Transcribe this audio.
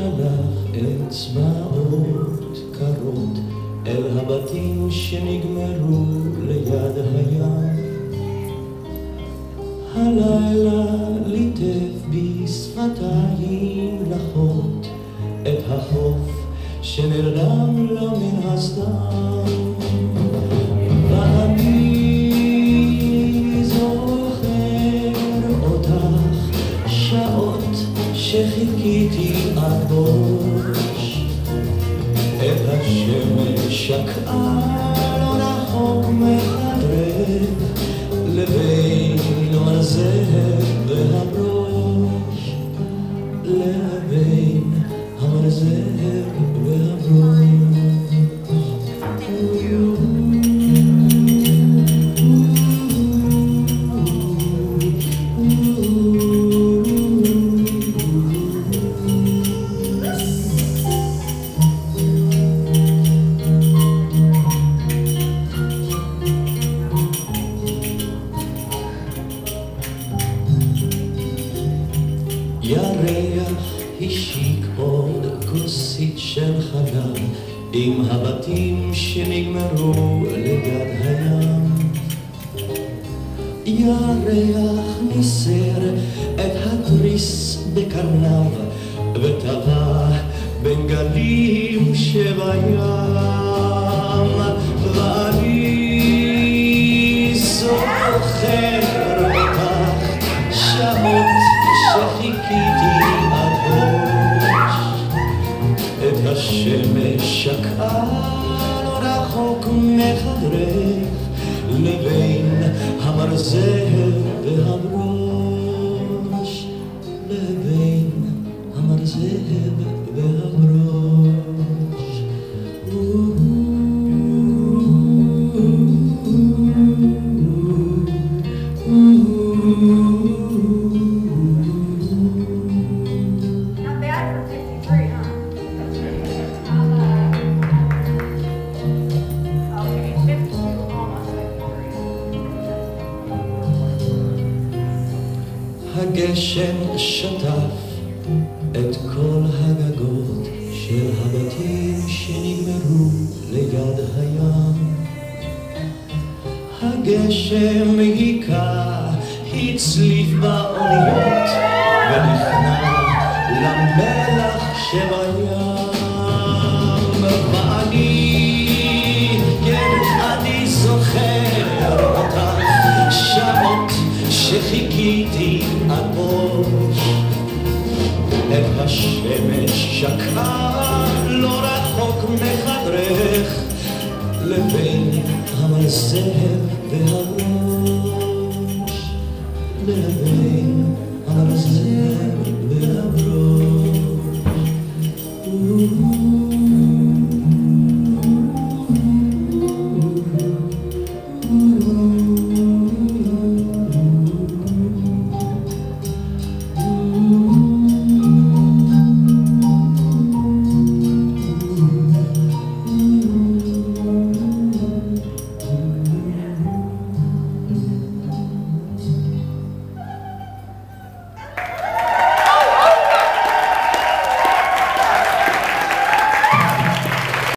שלח אצבעות קרות אל הבתים שנגמרו ליד הים. הלילה ליטף בי שפתיים לחות את החוף שנרדם לו מן הסתם. השמש שקעה לא רחוק מחדרך לבין המרזב והברוש ירח השיק עוד כוסית של חלב עם הבתים שנגמרו לגד הים. ירח ניסר את התריס בקרניו וטבע בין גלים שבים. שחיכיתי עד ראש את השמש שקעה לא רחוק מחדרך לבין המרזב והברוש לבין המרזב הגשם שטף את כל הגגות של הבתים שנגמרו ליד הים. הגשם היכה, הצליף באוניות ונכנע למלח שבים. ואני, כן, אני זוכר אותך שעות שחיכיתי בוש את השמש שקעה לא רחוק מחדרך לבין המרזב והראש